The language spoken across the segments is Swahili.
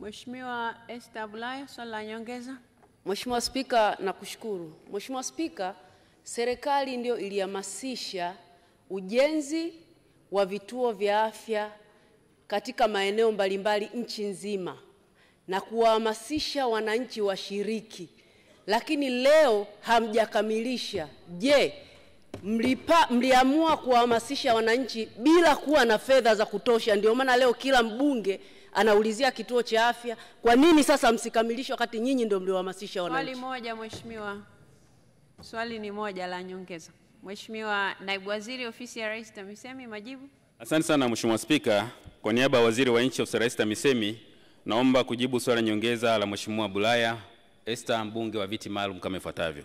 Mheshimiwa Esther Bulaya, swali la nyongeza. Mheshimiwa Spika, nakushukuru. Mheshimiwa Spika, serikali ndio ilihamasisha ujenzi wa vituo vya afya katika maeneo mbalimbali nchi nzima na kuwahamasisha wananchi washiriki, lakini leo hamjakamilisha. Je, mlipa, mliamua kuwahamasisha wananchi bila kuwa na fedha za kutosha? Ndio maana leo kila mbunge anaulizia kituo cha afya. Kwa nini sasa msikamilishe wakati nyinyi ndio mliohamasisha wananchi? Swali moja Mheshimiwa. Swali ni moja la nyongeza. Mheshimiwa Naibu Waziri Ofisi ya Rais TAMISEMI, majibu. Asante sana Mheshimiwa Spika. Kwa niaba ya Waziri wa Nchi Ofisi ya Rais TAMISEMI, naomba kujibu swali la nyongeza la Mheshimiwa Bulaya Esther, mbunge wa viti maalum kama ifuatavyo.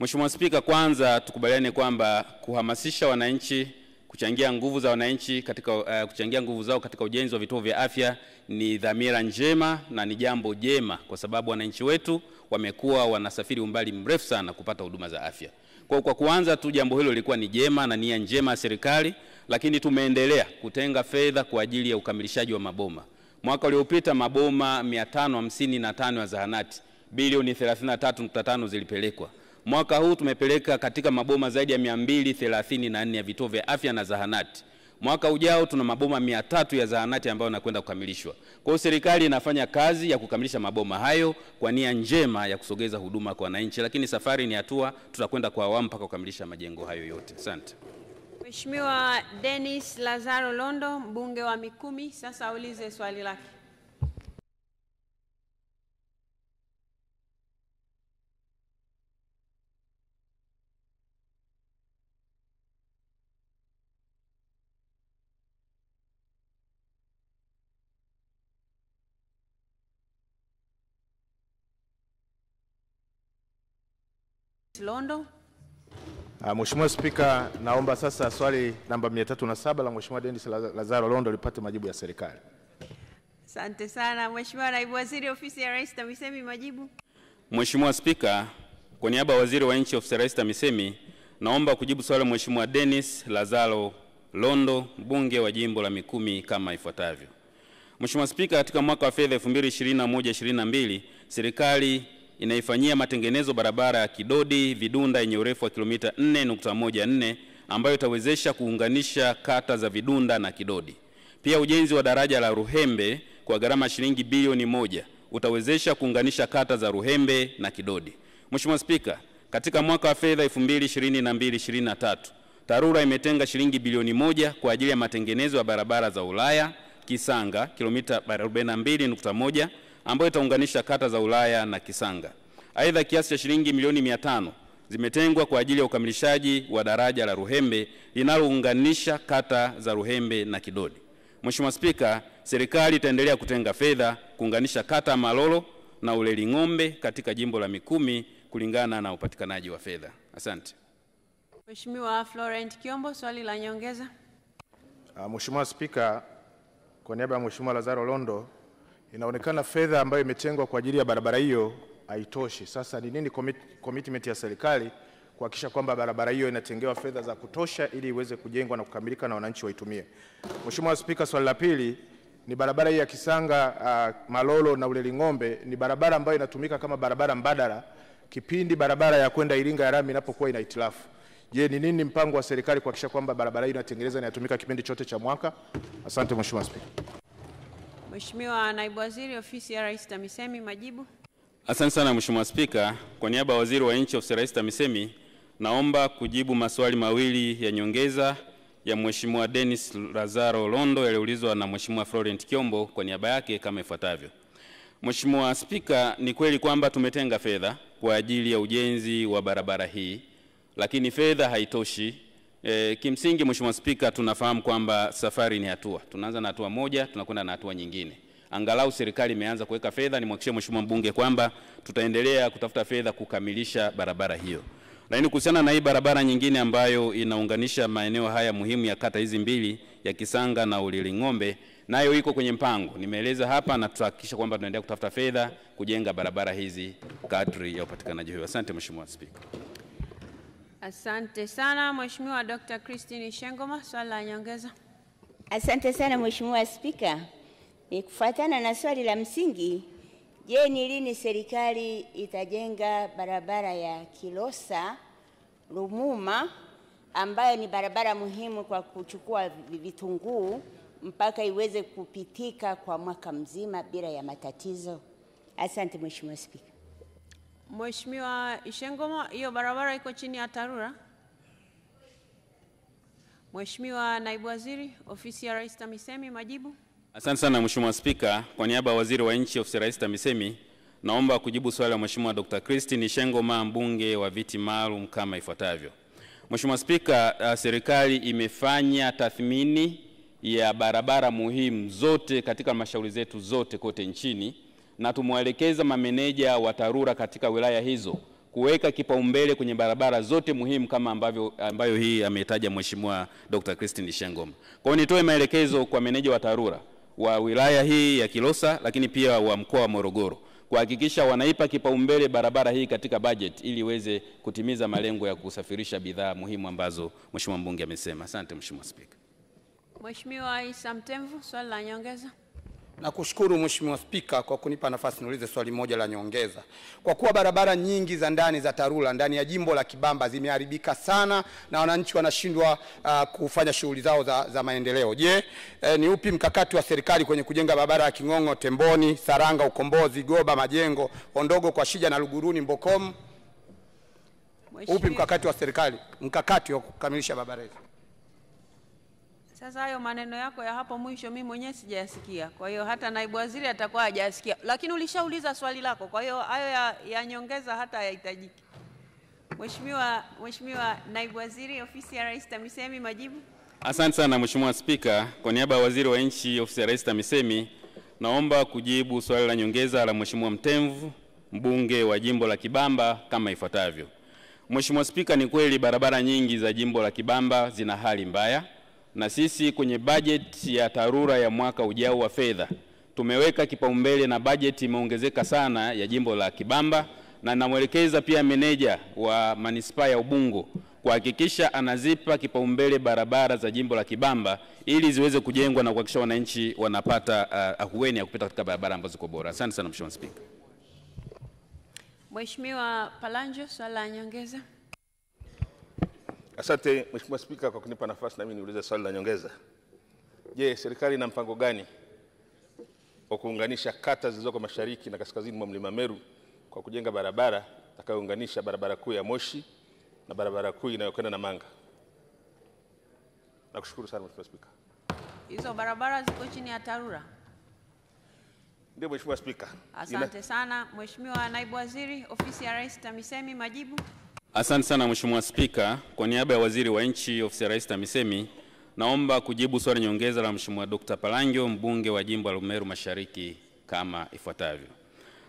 Mheshimiwa Spika, kwanza tukubaliane kwamba kuhamasisha wananchi kuchangia nguvu za wananchi katika uh, kuchangia nguvu zao katika ujenzi wa vituo vya afya ni dhamira njema na ni jambo jema, kwa sababu wananchi wetu wamekuwa wanasafiri umbali mrefu sana kupata huduma za afya. Kwa, kwa kuanza tu jambo hilo lilikuwa ni jema na nia njema ya serikali, lakini tumeendelea kutenga fedha kwa ajili ya ukamilishaji wa maboma. Mwaka uliopita maboma 555 ya zahanati bilioni 33.5 zilipelekwa. Mwaka huu tumepeleka katika maboma zaidi ya 234 ya vituo vya afya na zahanati. Mwaka ujao tuna maboma 300 ya zahanati ambayo yanakwenda kukamilishwa. Kwa hiyo serikali inafanya kazi ya kukamilisha maboma hayo kwa nia njema ya kusogeza huduma kwa wananchi, lakini safari ni hatua, tutakwenda kwa awamu mpaka kukamilisha majengo hayo yote. Asante. Mheshimiwa Dennis Lazaro Londo, mbunge wa Mikumi, sasa aulize swali lake. Londo. Uh, Mheshimiwa Spika, naomba sasa swali namba 307 la Mheshimiwa Dennis Lazaro Londo lipate majibu ya serikali. Asante sana. Mheshimiwa Naibu Waziri Ofisi ya Rais TAMISEMI, majibu. Mheshimiwa Spika, kwa niaba ya Waziri wa Nchi Ofisi ya Rais TAMISEMI, naomba kujibu swali la Mheshimiwa Dennis Lazaro Londo, mbunge wa jimbo la Mikumi kama ifuatavyo. Mheshimiwa Spika, katika mwaka wa fedha 2021-2022 serikali inaifanyia matengenezo barabara ya Kidodi Vidunda yenye urefu wa kilomita 4.14 ambayo itawezesha kuunganisha kata za Vidunda na Kidodi. Pia ujenzi wa daraja la Ruhembe kwa gharama shilingi bilioni moja utawezesha kuunganisha kata za Ruhembe na Kidodi. Mheshimiwa Spika, katika mwaka wa fedha 2022-2023 TARURA imetenga shilingi bilioni moja kwa ajili ya matengenezo ya barabara za Ulaya Kisanga kilomita 42.1 ambayo itaunganisha kata za Ulaya na Kisanga. Aidha, kiasi cha shilingi milioni 500 zimetengwa kwa ajili ya ukamilishaji wa daraja la Ruhembe linalounganisha kata za Ruhembe na Kidodi. Mheshimiwa Spika, serikali itaendelea kutenga fedha kuunganisha kata ya Malolo na Uleli Ng'ombe katika jimbo la Mikumi kulingana na upatikanaji wa fedha. Asante. Mheshimiwa Florent Kiombo, swali la nyongeza. Uh, Mheshimiwa Spika, kwa niaba ya Mheshimiwa Lazaro Londo, inaonekana fedha ambayo imetengwa kwa ajili ya barabara hiyo haitoshi. Sasa ni nini commit, commitment ya serikali kuhakikisha kwamba barabara hiyo inatengewa fedha za kutosha ili iweze kujengwa na kukamilika na wananchi waitumie? Mheshimiwa Spika, swali la pili ni barabara hii ya Kisanga uh, Malolo na Uleli Ng'ombe ni barabara ambayo inatumika kama barabara mbadala kipindi barabara ya kwenda Iringa ya rami inapokuwa ina hitilafu. Je, ni nini mpango wa serikali kuhakikisha kwamba barabara hii inatengenezwa na inatumika kipindi chote cha mwaka? Asante Mheshimiwa Spika. Mheshimiwa Naibu Waziri Ofisi ya Rais TAMISEMI, majibu. Asante sana Mheshimiwa Spika, kwa niaba ya Waziri wa Nchi Ofisi ya Rais TAMISEMI naomba kujibu maswali mawili ya nyongeza ya Mheshimiwa Dennis Lazaro Londo yaliyoulizwa na Mheshimiwa Florent Kiombo kwa niaba yake kama ifuatavyo. Mheshimiwa Spika, ni kweli kwamba tumetenga fedha kwa ajili ya ujenzi wa barabara hii, lakini fedha haitoshi. E, kimsingi Mheshimiwa Spika, tunafahamu kwamba safari ni hatua. Tunaanza na hatua moja, tunakwenda na hatua nyingine. Angalau serikali imeanza kuweka fedha, nimhakikishie Mheshimiwa mbunge kwamba tutaendelea kutafuta fedha kukamilisha barabara hiyo. Lakini kuhusiana na hii barabara nyingine ambayo inaunganisha maeneo haya muhimu ya kata hizi mbili ya Kisanga na Uliling'ombe, nayo iko kwenye mpango. Nimeeleza hapa na tutahakikisha kwamba tunaendelea kutafuta fedha kujenga barabara hizi kadri ya upatikanaji huo. Asante Mheshimiwa Spika. Asante sana Mheshimiwa Dr. Christine Shengoma, swali la nyongeza. Asante sana Mheshimiwa Spika. Ni kufuatana na swali la msingi, je, ni lini serikali itajenga barabara ya Kilosa Rumuma ambayo ni barabara muhimu kwa kuchukua vitunguu mpaka iweze kupitika kwa mwaka mzima bila ya matatizo? Asante Mheshimiwa Spika. Mheshimiwa Ishengoma, hiyo barabara iko chini ya TARURA. Mheshimiwa Naibu Waziri, Ofisi ya Rais TAMISEMI, majibu. Asante sana Mheshimiwa Spika, kwa niaba ya Waziri wa Nchi Ofisi ya Rais TAMISEMI naomba kujibu swali la Mheshimiwa Dr. Christine Ishengoma, mbunge wa viti maalum kama ifuatavyo. Mheshimiwa Spika, uh, serikali imefanya tathmini ya barabara muhimu zote katika halmashauri zetu zote kote nchini na tumewelekeza mameneja wa TARURA katika wilaya hizo kuweka kipaumbele kwenye barabara zote muhimu kama ambavyo ambayo hii ametaja Mheshimiwa Dr. Christine Shengoma. Kwa hiyo nitoe maelekezo kwa meneja wa TARURA wa wilaya hii ya Kilosa lakini pia wa mkoa wa Morogoro kuhakikisha wanaipa kipaumbele barabara hii katika budget ili iweze kutimiza malengo ya kusafirisha bidhaa muhimu ambazo Mheshimiwa mbunge amesema. Asante Mheshimiwa Spika. Mheshimiwa Isa Mtemvu, swali la nyongeza. Nakushukuru Mheshimiwa Spika kwa kunipa nafasi niulize swali moja la nyongeza. Kwa kuwa barabara nyingi za ndani za TARURA ndani ya jimbo la Kibamba zimeharibika sana na wananchi wanashindwa uh, kufanya shughuli zao za, za maendeleo. Je, eh, ni upi mkakati wa serikali kwenye kujenga barabara ya King'ong'o, Temboni, Saranga, Ukombozi, Goba, Majengo, Ondogo kwa Shija na Luguruni, Mbokom? Upi mkakati wa serikali mkakati wa kukamilisha barabara hizo? Sasa hayo maneno yako ya hapo mwisho mimi mwenyewe sijayasikia, kwa hiyo hata naibu waziri atakuwa hajasikia, lakini ulishauliza swali lako, kwa hiyo hayo ya, ya nyongeza hata hayahitajiki. Mheshimiwa Mheshimiwa naibu waziri ofisi ya Rais TAMISEMI, majibu. Asante sana Mheshimiwa Spika, kwa niaba ya Waziri wa Nchi Ofisi ya Rais TAMISEMI naomba kujibu swali la nyongeza la Mheshimiwa Mtemvu mbunge wa jimbo la Kibamba kama ifuatavyo. Mheshimiwa Spika, ni kweli barabara nyingi za jimbo la Kibamba zina hali mbaya, na sisi kwenye bajeti ya TARURA ya mwaka ujao wa fedha tumeweka kipaumbele na bajeti imeongezeka sana ya jimbo la Kibamba, na namwelekeza pia meneja wa manispaa ya Ubungo kuhakikisha anazipa kipaumbele barabara za jimbo la Kibamba ili ziweze kujengwa na kuhakikisha wananchi wanapata uh, ahueni ya kupita katika barabara ambazo ziko bora. Asante sana Mheshimiwa Spika. Mheshimiwa Palanjo, swali la nyongeza. Asante Mheshimiwa Spika kwa kunipa nafasi nami niulize swali la nyongeza. Je, serikali ina mpango gani wa kuunganisha kata zilizoko mashariki na kaskazini mwa Mlima Meru kwa kujenga barabara itakayounganisha barabara kuu ya Moshi na barabara kuu inayokwenda Namanga? Nakushukuru sana Mheshimiwa Spika. Hizo barabara ziko chini ya TARURA. Ndio Mheshimiwa Spika. Asante sana. Mheshimiwa naibu waziri ofisi ya Rais TAMISEMI, majibu. Asante sana Mheshimiwa Spika, kwa niaba ya Waziri wa Nchi Ofisi ya Rais TAMISEMI naomba kujibu swali nyongeza la Mheshimiwa Dr. Palanjo mbunge wa jimbo la Meru Mashariki kama ifuatavyo.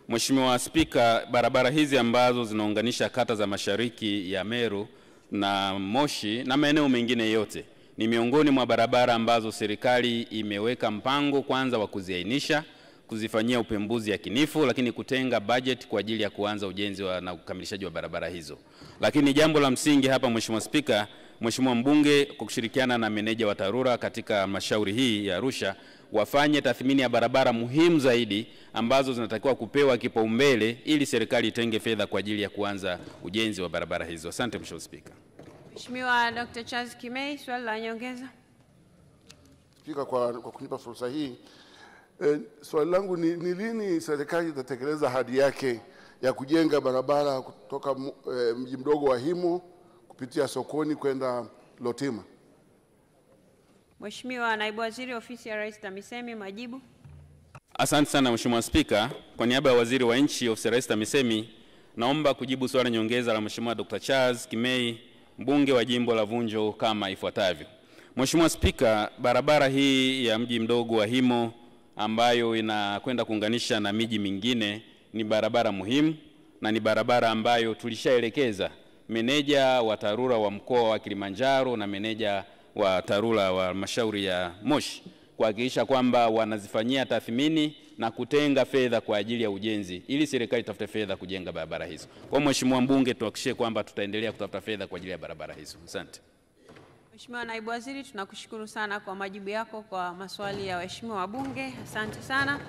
Mheshimiwa Spika, barabara hizi ambazo zinaunganisha kata za mashariki ya Meru na Moshi na maeneo mengine yote ni miongoni mwa barabara ambazo serikali imeweka mpango kwanza wa kuziainisha, kuzifanyia upembuzi yakinifu, lakini kutenga budget kwa ajili ya kuanza ujenzi wa, na ukamilishaji wa barabara hizo. Lakini jambo la msingi hapa Mheshimiwa Spika, Mheshimiwa mbunge kwa kushirikiana na meneja wa TARURA katika halmashauri hii ya Arusha wafanye tathmini ya barabara muhimu zaidi ambazo zinatakiwa kupewa kipaumbele ili serikali itenge fedha kwa ajili ya kuanza ujenzi wa barabara hizo. Asante Mheshimiwa Spika. Mheshimiwa Dr. Charles Kimei, swali la nyongeza. Spika, kwa, kwa kunipa fursa hii e, swali langu ni, ni lini serikali itatekeleza ahadi yake ya kujenga barabara kutoka e, mji mdogo wa Himo kupitia sokoni kwenda Lotima? Mheshimiwa naibu waziri ofisi ya Rais TAMISEMI, majibu. Asante sana Mheshimiwa Spika, kwa niaba ya Waziri wa Nchi Ofisi ya Rais TAMISEMI naomba kujibu swali nyongeza la Mheshimiwa Dr. Charles Kimei mbunge wa jimbo la Vunjo kama ifuatavyo. Mheshimiwa Spika, barabara hii ya mji mdogo wa Himo ambayo inakwenda kuunganisha na miji mingine ni barabara muhimu na ni barabara ambayo tulishaelekeza meneja wa TARURA wa mkoa wa Kilimanjaro na meneja wa TARURA wa halmashauri ya Moshi kuhakikisha kwamba wanazifanyia tathmini na kutenga fedha kwa ajili ya ujenzi ili serikali itafute fedha kujenga barabara hizo. Kwa Mheshimiwa mbunge, tuhakikishie kwamba tutaendelea kutafuta fedha kwa ajili ya barabara hizo. Asante. Mheshimiwa Naibu Waziri, tunakushukuru sana kwa majibu yako kwa maswali ya waheshimiwa wabunge. Asante sana.